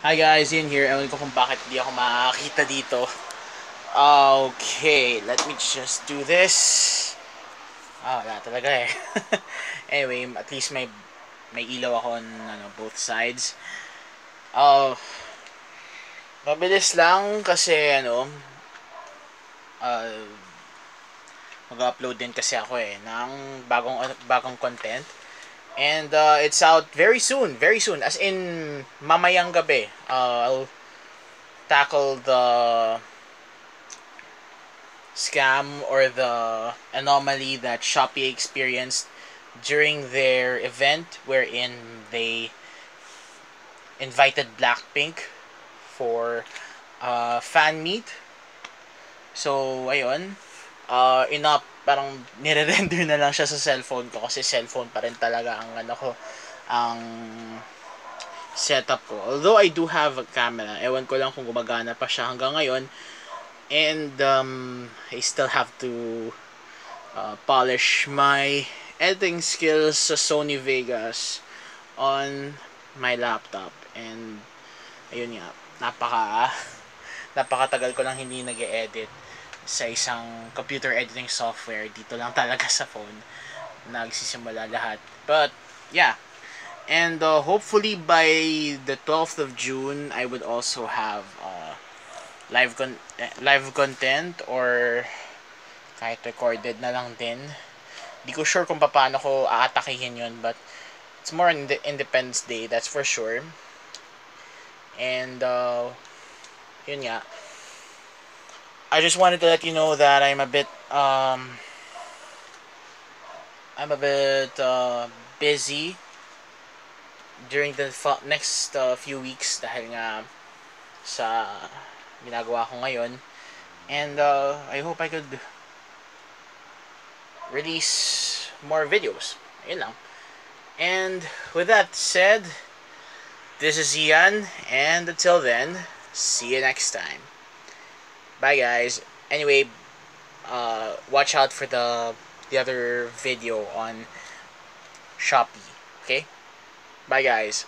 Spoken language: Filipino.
Hi guys, Ian here. Ewan ko kung bakit hindi ako makakita dito. Okay, let me just do this. Ah, wala talaga eh. anyway, at least may may ilaw ako on ano, both sides. Uh, mabilis lang kasi ano uh, mag-upload din kasi ako eh ng bagong bagong content. And uh, it's out very soon, very soon. As in, mamayang gabi. Uh, I'll tackle the scam or the anomaly that Shopee experienced during their event wherein they invited Blackpink for uh, fan meet. So, ayun. Uh, inap parang nire-render na lang siya sa cellphone ko kasi cellphone pa rin talaga ang ano ko ang setup ko. Although I do have a camera, ewan ko lang kung gumagana pa siya hanggang ngayon. And um, I still have to uh, polish my editing skills sa Sony Vegas on my laptop. And ayun nga, napaka napakatagal ko lang hindi nag-edit sa isang computer editing software dito lang talaga sa phone nagsisimula lahat. But yeah. And uh, hopefully by the 12th of June I would also have uh, live con live content or kahit recorded na lang din. Di ko sure kung paano ko aatakihin yun but it's more on the Independence Day that's for sure. And uh, yun nga I just wanted to let you know that I'm a bit um I'm a bit uh, busy during the next uh, few weeks dahil nga sa ginagawa ko ngayon. And uh, I hope I could release more videos. Ayun lang. And with that said this is Ian and until then see you next time Bye guys. Anyway, uh, watch out for the the other video on Shopee. Okay? Bye guys.